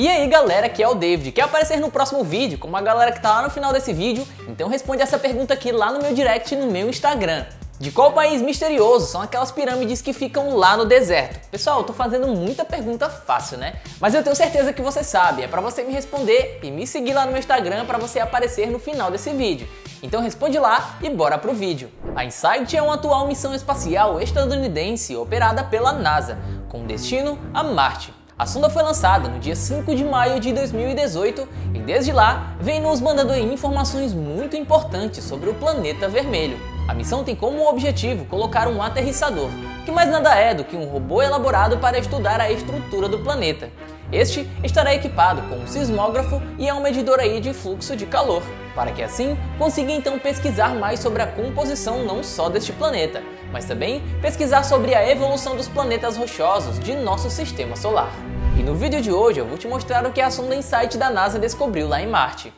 E aí galera, aqui é o David, quer aparecer no próximo vídeo, como a galera que tá lá no final desse vídeo? Então responde essa pergunta aqui lá no meu direct no meu Instagram. De qual país misterioso são aquelas pirâmides que ficam lá no deserto? Pessoal, eu tô fazendo muita pergunta fácil, né? Mas eu tenho certeza que você sabe, é para você me responder e me seguir lá no meu Instagram para você aparecer no final desse vídeo. Então responde lá e bora pro vídeo. A InSight é uma atual missão espacial estadunidense operada pela NASA, com destino a Marte. A sonda foi lançada no dia 5 de maio de 2018 e desde lá vem nos mandando informações muito importantes sobre o planeta vermelho. A missão tem como objetivo colocar um aterrissador, que mais nada é do que um robô elaborado para estudar a estrutura do planeta. Este estará equipado com um sismógrafo e é um medidor aí de fluxo de calor, para que assim consiga então pesquisar mais sobre a composição não só deste planeta, mas também pesquisar sobre a evolução dos planetas rochosos de nosso sistema solar. E no vídeo de hoje eu vou te mostrar o que a sonda InSight da NASA descobriu lá em Marte.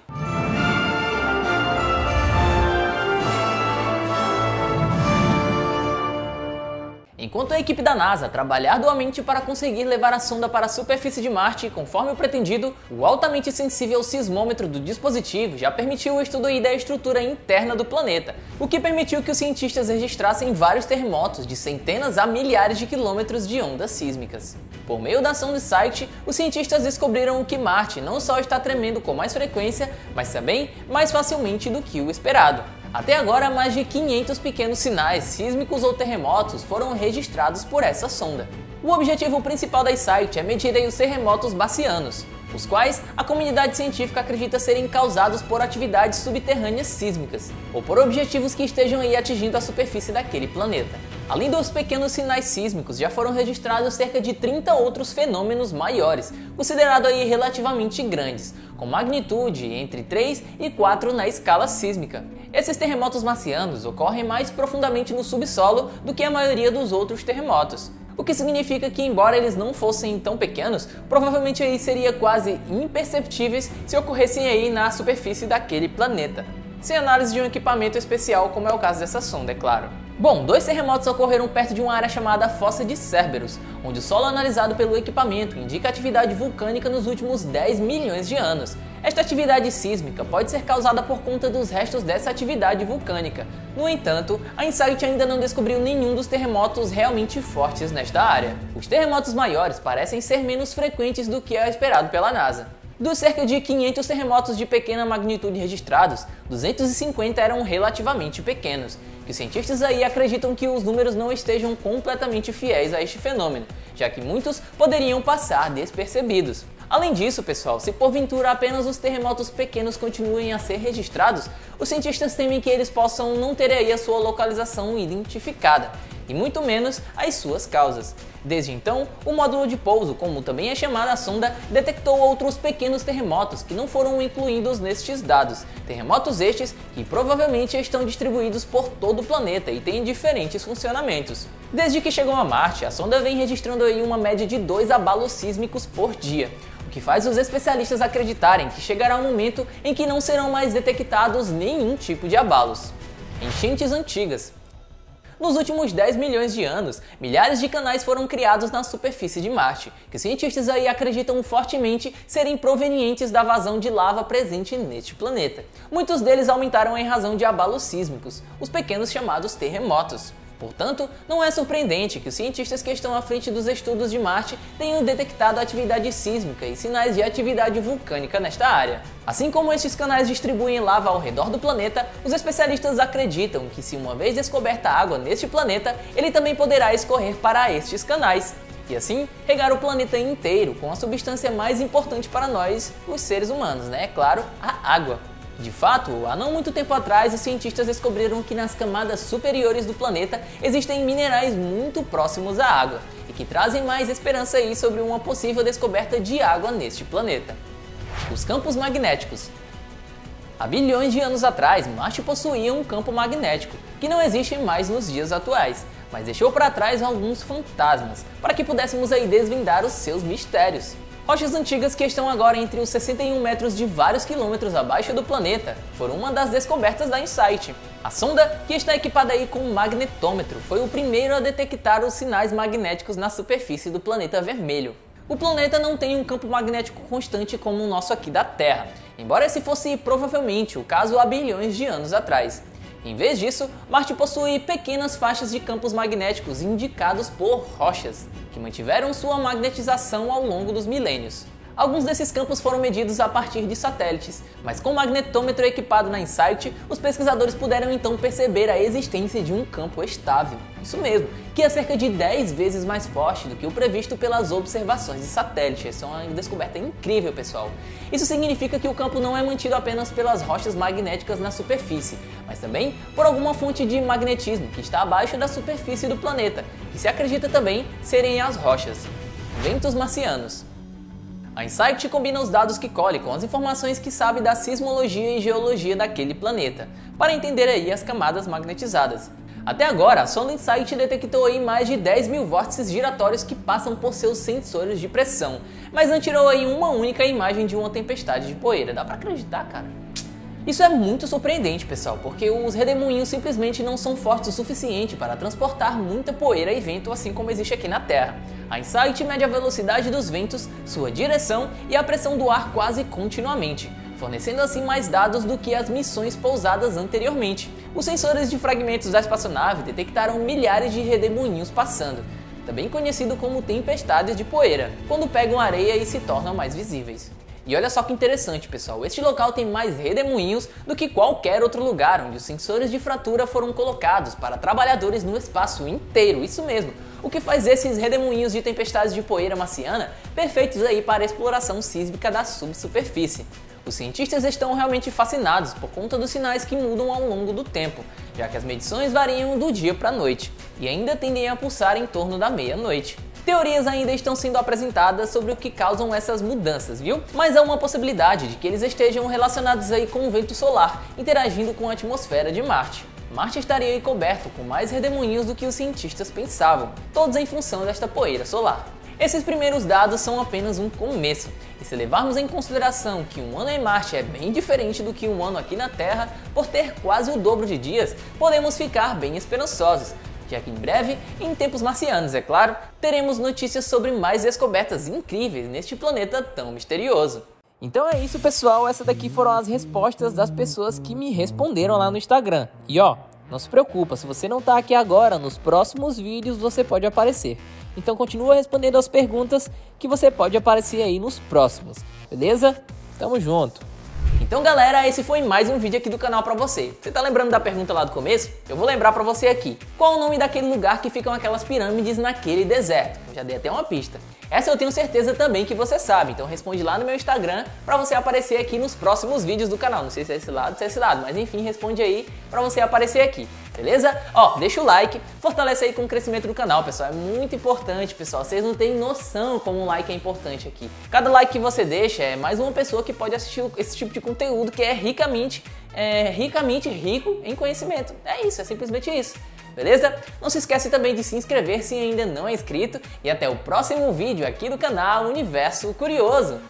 Enquanto a equipe da NASA trabalha arduamente para conseguir levar a sonda para a superfície de Marte conforme o pretendido, o altamente sensível sismômetro do dispositivo já permitiu o estudo da estrutura interna do planeta, o que permitiu que os cientistas registrassem vários terremotos de centenas a milhares de quilômetros de ondas sísmicas. Por meio da do site, os cientistas descobriram que Marte não só está tremendo com mais frequência, mas também mais facilmente do que o esperado. Até agora, mais de 500 pequenos sinais sísmicos ou terremotos foram registrados por essa sonda. O objetivo principal da site é medir os terremotos bacianos, os quais a comunidade científica acredita serem causados por atividades subterrâneas sísmicas, ou por objetivos que estejam aí atingindo a superfície daquele planeta. Além dos pequenos sinais sísmicos, já foram registrados cerca de 30 outros fenômenos maiores, considerados aí relativamente grandes, com magnitude entre 3 e 4 na escala sísmica. Esses terremotos marcianos ocorrem mais profundamente no subsolo do que a maioria dos outros terremotos. O que significa que, embora eles não fossem tão pequenos, provavelmente aí seria quase imperceptíveis se ocorressem aí na superfície daquele planeta. Sem análise de um equipamento especial, como é o caso dessa sonda, é claro. Bom, dois terremotos ocorreram perto de uma área chamada Fossa de Cerberus, onde o solo analisado pelo equipamento indica atividade vulcânica nos últimos 10 milhões de anos. Esta atividade sísmica pode ser causada por conta dos restos dessa atividade vulcânica. No entanto, a InSight ainda não descobriu nenhum dos terremotos realmente fortes nesta área. Os terremotos maiores parecem ser menos frequentes do que é esperado pela NASA. Dos cerca de 500 terremotos de pequena magnitude registrados, 250 eram relativamente pequenos, que cientistas aí acreditam que os números não estejam completamente fiéis a este fenômeno, já que muitos poderiam passar despercebidos. Além disso, pessoal, se porventura apenas os terremotos pequenos continuem a ser registrados, os cientistas temem que eles possam não ter aí a sua localização identificada, e muito menos as suas causas. Desde então, o módulo de pouso, como também é chamada a sonda, detectou outros pequenos terremotos que não foram incluídos nestes dados. Terremotos estes que provavelmente estão distribuídos por todo o planeta e têm diferentes funcionamentos. Desde que chegou a Marte, a sonda vem registrando aí uma média de dois abalos sísmicos por dia, o que faz os especialistas acreditarem que chegará um momento em que não serão mais detectados nenhum tipo de abalos. Enchentes antigas, nos últimos 10 milhões de anos, milhares de canais foram criados na superfície de Marte, que cientistas aí acreditam fortemente serem provenientes da vazão de lava presente neste planeta. Muitos deles aumentaram em razão de abalos sísmicos, os pequenos chamados terremotos. Portanto, não é surpreendente que os cientistas que estão à frente dos estudos de Marte tenham detectado atividade sísmica e sinais de atividade vulcânica nesta área. Assim como estes canais distribuem lava ao redor do planeta, os especialistas acreditam que se uma vez descoberta água neste planeta, ele também poderá escorrer para estes canais, e assim regar o planeta inteiro com a substância mais importante para nós, os seres humanos, né? É claro, a água. De fato, há não muito tempo atrás, os cientistas descobriram que nas camadas superiores do planeta existem minerais muito próximos à água e que trazem mais esperança aí sobre uma possível descoberta de água neste planeta. Os campos magnéticos. Há bilhões de anos atrás, Marte possuía um campo magnético, que não existe mais nos dias atuais, mas deixou para trás alguns fantasmas, para que pudéssemos aí desvendar os seus mistérios. Rochas antigas que estão agora entre os 61 metros de vários quilômetros abaixo do planeta foram uma das descobertas da InSight. A sonda, que está equipada aí com um magnetômetro, foi o primeiro a detectar os sinais magnéticos na superfície do planeta vermelho. O planeta não tem um campo magnético constante como o nosso aqui da Terra, embora esse fosse provavelmente o caso há bilhões de anos atrás. Em vez disso, Marte possui pequenas faixas de campos magnéticos indicados por rochas, que mantiveram sua magnetização ao longo dos milênios. Alguns desses campos foram medidos a partir de satélites, mas com o magnetômetro equipado na InSight, os pesquisadores puderam então perceber a existência de um campo estável. Isso mesmo, que é cerca de 10 vezes mais forte do que o previsto pelas observações de satélite. Essa é uma descoberta incrível, pessoal. Isso significa que o campo não é mantido apenas pelas rochas magnéticas na superfície, mas também por alguma fonte de magnetismo que está abaixo da superfície do planeta, que se acredita também serem as rochas. Ventos marcianos. A Insight combina os dados que colhe com as informações que sabe da sismologia e geologia daquele planeta, para entender aí as camadas magnetizadas. Até agora, a sonda Insight detectou aí mais de 10 mil vórtices giratórios que passam por seus sensores de pressão, mas não tirou aí uma única imagem de uma tempestade de poeira. Dá pra acreditar, cara? Isso é muito surpreendente, pessoal, porque os redemoinhos simplesmente não são fortes o suficiente para transportar muita poeira e vento assim como existe aqui na Terra. A InSight mede a velocidade dos ventos, sua direção e a pressão do ar quase continuamente, fornecendo assim mais dados do que as missões pousadas anteriormente. Os sensores de fragmentos da espaçonave detectaram milhares de redemoinhos passando, também conhecido como tempestades de poeira, quando pegam areia e se tornam mais visíveis. E olha só que interessante, pessoal, este local tem mais redemoinhos do que qualquer outro lugar onde os sensores de fratura foram colocados para trabalhadores no espaço inteiro, isso mesmo o que faz esses redemoinhos de tempestades de poeira marciana perfeitos aí para a exploração sísmica da subsuperfície. Os cientistas estão realmente fascinados por conta dos sinais que mudam ao longo do tempo, já que as medições variam do dia para a noite e ainda tendem a pulsar em torno da meia-noite. Teorias ainda estão sendo apresentadas sobre o que causam essas mudanças, viu? Mas há uma possibilidade de que eles estejam relacionados aí com o vento solar interagindo com a atmosfera de Marte. Marte estaria coberto com mais redemoinhos do que os cientistas pensavam, todos em função desta poeira solar. Esses primeiros dados são apenas um começo, e se levarmos em consideração que um ano em Marte é bem diferente do que um ano aqui na Terra, por ter quase o dobro de dias, podemos ficar bem esperançosos, já que em breve, em tempos marcianos, é claro, teremos notícias sobre mais descobertas incríveis neste planeta tão misterioso. Então é isso, pessoal. Essas daqui foram as respostas das pessoas que me responderam lá no Instagram. E ó, não se preocupa, se você não tá aqui agora, nos próximos vídeos você pode aparecer. Então continua respondendo as perguntas que você pode aparecer aí nos próximos. Beleza? Tamo junto. Então galera, esse foi mais um vídeo aqui do canal pra você. Você tá lembrando da pergunta lá do começo? Eu vou lembrar pra você aqui. Qual o nome daquele lugar que ficam aquelas pirâmides naquele deserto? Eu já dei até uma pista. Essa eu tenho certeza também que você sabe, então responde lá no meu Instagram pra você aparecer aqui nos próximos vídeos do canal. Não sei se é esse lado, se é esse lado, mas enfim, responde aí pra você aparecer aqui beleza? Ó, deixa o like, fortalece aí com o crescimento do canal, pessoal. É muito importante, pessoal. Vocês não têm noção como um like é importante aqui. Cada like que você deixa é mais uma pessoa que pode assistir esse tipo de conteúdo que é ricamente, é, ricamente rico em conhecimento. É isso, é simplesmente isso. Beleza? Não se esquece também de se inscrever se ainda não é inscrito e até o próximo vídeo aqui do canal Universo Curioso.